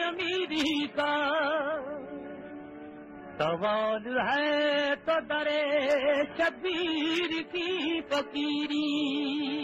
अमीरी का दवा शबीर की फकीरी।